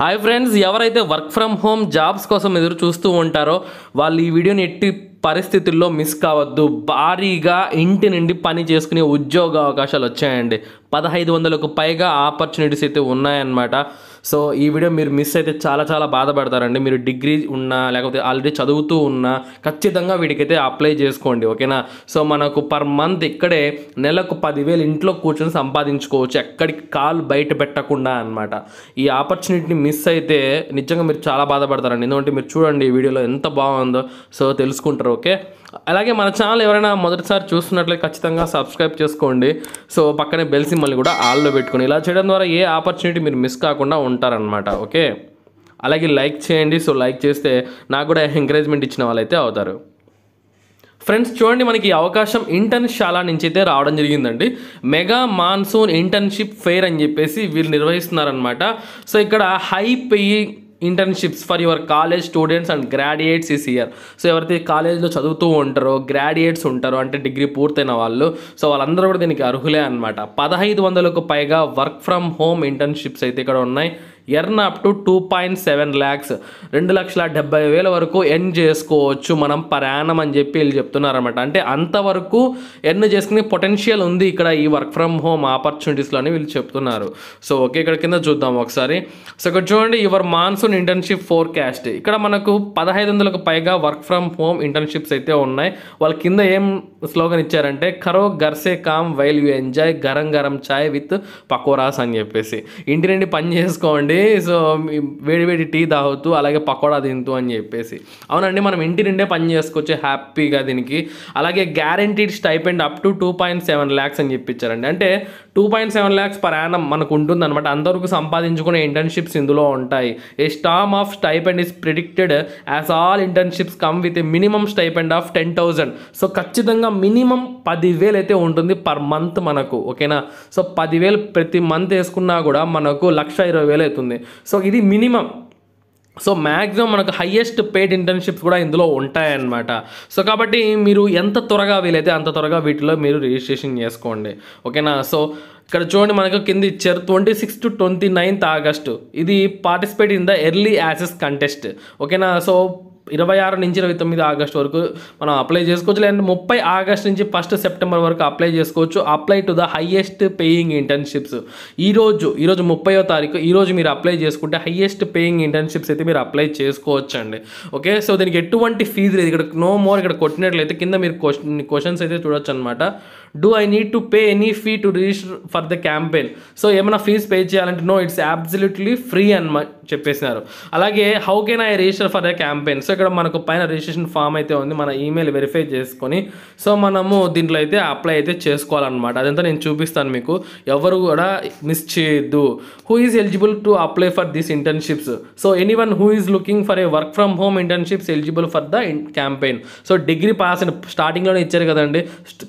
Hi friends ఎవరైతే work from home jobs కోసం ఎదురు చూస్తూ ఉంటారో వాళ్ళు ఈ వీడియోని ఎట్టి పరిస్థితుల్లో మిస్ కావద్దు. భారీగా ఇంటి నుండి పని చేసుకునే ఉద్యోగ అవకాశాలు వచ్చాయండి. పదహైదు వందలకు పైగా ఆపర్చునిటీస్ అయితే ఉన్నాయన్నమాట. సో ఈ వీడియో మీరు మిస్ అయితే చాలా చాలా బాధపడతారండి. మీరు డిగ్రీ ఉన్నా లేకపోతే ఆల్రెడీ చదువుతూ ఉన్నా ఖచ్చితంగా వీటికైతే అప్లై చేసుకోండి ఓకేనా? సో మనకు పర్ మంత్ ఇక్కడే నెలకు పదివేలు ఇంట్లో కూర్చొని సంపాదించుకోవచ్చు. ఎక్కడికి కాలు బయట పెట్టకుండా అన్నమాట. ఈ ఆపర్చునిటీని మిస్ అయితే నిజంగా మీరు చాలా బాధపడతారండి. ఎందుకంటే మీరు చూడండి ఈ వీడియోలో ఎంత బాగుందో. సో తెలుసుకుంటారు ఓకే? అలాగే మన ఛానల్ ఎవరైనా మొదటిసారి చూస్తున్నట్లయితే ఖచ్చితంగా సబ్స్క్రైబ్ చేసుకోండి. సో పక్కనే బెల్ సింబల్ని కూడా ఆల్లో పెట్టుకొని ఇలా చేయడం ద్వారా ఏ ఆపర్చునిటీ మీరు మిస్ కాకుండా ఉంటారనమాట ఓకే? అలాగే లైక్ చేయండి. సో లైక్ చేస్తే నాకు కూడా ఎంకరేజ్మెంట్ ఇచ్చిన వాళ్ళైతే అవుతారు. ఫ్రెండ్స్ చూడండి మనకి అవకాశం ఇంటర్న్షాల నుంచి అయితే రావడం జరిగిందండి. మెగా మాన్సూన్ ఇంటర్న్షిప్ ఫెయిర్ అని చెప్పేసి వీళ్ళు నిర్వహిస్తున్నారనమాట సో ఇక్కడ high paying internships for your college students and graduates this year so ఎవరైతే కాలేజ్లో చదువుతూ ఉంటారో గ్రాడ్యుయేట్స్ ఉంటారో అంటే డిగ్రీ పూర్తయిన వాళ్ళు సో వాళ్ళందరూ కూడా దీనికి అర్హులే అనమాట పదహైదు వందలకు పైగా వర్క్ ఫ్రమ్ హోమ్ ఇంటర్న్షిప్స్ అయితే ఇక్కడ ఉన్నాయి. Earn up to two point seven lakhs రెండు లక్షల డెబ్బై వేల వరకు ఎర్న్ చేసుకోవచ్చు మనం ప్రయాణం అని చెప్పి వీళ్ళు చెప్తున్నారన్నమాట. అంటే అంతవరకు ఎర్న్ చేసుకునే పొటెన్షియల్ ఉంది ఇక్కడ ఈ వర్క్ ఫ్రమ్ హోమ్ ఆపర్చునిటీస్లో అని వీళ్ళు చెప్తున్నారు. సో ఓకే ఇక్కడ కింద చూద్దాం ఒకసారి. సో ఇక్కడ చూడండి యువర్ మాన్సూన్ ఇంటర్న్షిప్ ఫోర్కాస్ట్ ఇక్కడ మనకు పదహైదు వందలకు పైగా వర్క్ ఫ్రమ్ హోమ్ ఇంటర్న్షిప్స్ అయితే ఉన్నాయి. వాళ్ళ కింద ఏం స్లోగన్ ఇచ్చారంటే కరో గర్సే com while you enjoy garam garam chai with pakoras అని చెప్పేసి. ఇంటి నుండి పని చేసుకోండి సో వేడి వేడి టీ తాగుతూ అలాగే పకోడా తింటూ అని చెప్పేసి. అవునండి మనం ఇంటి నుండే పని చేసుకోవచ్చు హ్యాపీగా దీనికి. అలాగే guaranteed stipend up to two point seven lakhs అని చెప్పించారండి అంటే two point seven lakhs per annum మనకు ఉంటుంది అనమాట అంతవరకు సంపాదించుకునే ఇంటర్న్షిప్స్ ఇందులో ఉంటాయి. A sum of stipend is predicted as all internships come with a minimum stipend of ten thousand so ఖచ్చితంగా మినిమం పదివేలు అయితే ఉంటుంది పర్ మంత్ మనకు ఓకేనా? సో పదివేలు ప్రతి మంత్ వేసుకున్నా కూడా మనకు లక్ష ఇరవై వేలు అవుతుంది. సో ఇది మినిమం. సో మ్యాక్సిమం మనకు హయ్యెస్ట్ పెయిడ్ ఇంటర్న్షిప్స్ కూడా ఇందులో ఉంటాయన్నమాట. సో కాబట్టి మీరు ఎంత త్వరగా వీలైతే అంత త్వరగా వీటిలో మీరు రిజిస్ట్రేషన్ చేసుకోండి. ఓకేనా? సో ఇక్కడ చూడండి మనకు కింద ఇచ్చారు twenty six to twenty ninth August. ఇది participate in the early aces contest. ఓకేనా? సో ఇరవై ఆరు నుంచి ఇరవై తొమ్మిది ఆగస్ట్ వరకు మనం అప్లై చేసుకోవచ్చు. లేదంటే ముప్పై ఆగస్ట్ నుంచి ఫస్ట్ సెప్టెంబర్ వరకు అప్లై చేసుకోవచ్చు. Apply to the highest paying internships. ఈరోజు ఈరోజు ముప్పైవ తారీఖు ఈరోజు మీరు అప్లై చేసుకుంటే హయ్యెస్ట్ పేయింగ్ ఇంటర్న్షిప్స్ అయితే మీరు అప్లై చేసుకోవచ్చు అండి ఓకే? సో దీనికి ఎటువంటి ఫీజు లేదు. ఇక్కడ నో మోర్ ఇక్కడ కొట్టినట్లయితే కింద మీరు క్వశ్చన్ క్వశ్చన్స్ అయితే చూడొచ్చు అనమాట do I need to pay any fee to register for the campaign so ఏమైనా ఫీజ్ పే చేయాలంటే నో ఇట్స్ అబ్సల్యూట్లీ ఫ్రీ అని చెప్పేసినారు. అలాగే how can I register for the campaign so ఇక్కడ మనకు పైన రిజిస్ట్రేషన్ ఫామ్ అయితే ఉంది. మన ఈమెయిల్ వెరిఫై చేసుకొని సో మనము దీంట్లో అయితే అప్లై అయితే చేసుకోవాలన్నమాట. అదంతా నేను చూపిస్తాను మీకు. ఎవరు కూడా మిస్ చేయొద్దు. Who is eligible to apply for this internships so anyone who is looking for a work from home internships eligible for the campaign so degree pass అయిన స్టార్టింగ్లోనే ఇచ్చారు కదండి.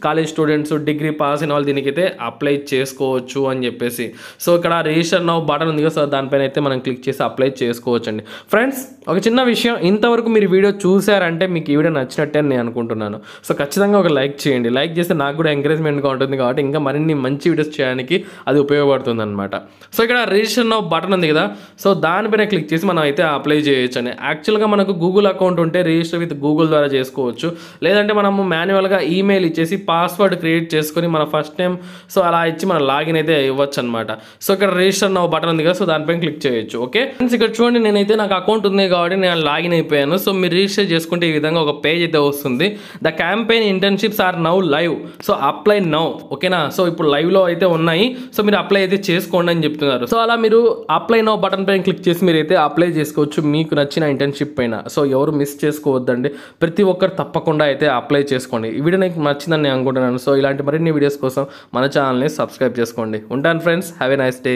కాలేజ్ స్టూడెంట్స్ డిగ్రీ పాస్ అయిన వాళ్ళు దీనికైతే apply చేసుకోవచ్చు అని చెప్పేసి. సో ఇక్కడ రిజిస్టర్ నౌ బటన్ ఉంది కదా సో దానిపైన అయితే మనం క్లిక్ చేసి అప్లై చేసుకోవచ్చు అండి ఫ్రెండ్స్ ఒక చిన్న విషయం ఇంతవరకు మీరు వీడియో చూసారంటే మీకు ఈ వీడియో నచ్చినట్టే అని నేను అనుకుంటున్నాను. సో ఖచ్చితంగా ఒక లైక్ చేయండి. లైక్ చేస్తే నాకు కూడా ఎంకరేజ్మెంట్గా ఉంటుంది కాబట్టి ఇంకా మరిన్ని మంచి వీడియోస్ చేయడానికి అది ఉపయోగపడుతుంది అనమాట సో ఇక్కడ రిజిస్టర్ నౌ బటన్ ఉంది కదా. సో దానిపైన క్లిక్ చేసి మనం అయితే అప్లై చేయొచ్చు అండి యాక్చువల్గా మనకు గూగుల్ అకౌంట్ ఉంటే రిజిస్టర్ విత్ గూగుల్ ద్వారా చేసుకోవచ్చు. లేదంటే మనము మాన్యువల్గా ఈమెయిల్ ఇచ్చేసి పాస్వర్డ్ క్రియేట్ చేసుకొని మన ఫస్ట్ టైం సో అలా ఇచ్చి మన లాగిన్ అయితే ఇవ్వచ్చు అనమాట సో ఇక్కడ రిజిస్టర్ నవ్ బటన్ ఉంది కదా సో దానిపైన క్లిక్ చేయొచ్చు ఓకే ఫ్రెండ్స్ ఇక్కడ చూడండి నేనైతే నాకు అకౌంట్ ఉంది కాబట్టి నేను లాగిన్ అయిపోయాను. సో మీరు రిజిస్టర్ చేసుకుంటే ఈ విధంగా ఒక పేజ్ అయితే వస్తుంది. The campaign internships are now live so apply now? ఓకేనా సో ఇప్పుడు లైవ్లో అయితే ఉన్నాయి. సో మీరు అప్లై అయితే చేసుకోండి అని చెప్తున్నారు. సో అలా మీరు అప్లై నౌ బటన్ పైన క్లిక్ చేసి మీరు అయితే అప్లై చేసుకోవచ్చు. మీకు నచ్చిన ఇంటర్న్షిప్ పైన. సో ఎవరు మిస్ చేసుకోవద్దండి. ప్రతి ఒక్కరు తప్పకుండా అయితే అప్లై చేసుకోండి. ఈ వీడియో నాకు నచ్చిందని నేను అనుకుంటున్నాను. సో ఇలా ఇలాంటి మరిన్ని వీడియోస్ కోసం మన ఛానల్ని సబ్స్క్రైబ్ చేసుకోండి. ఉంటాను friends have a nice day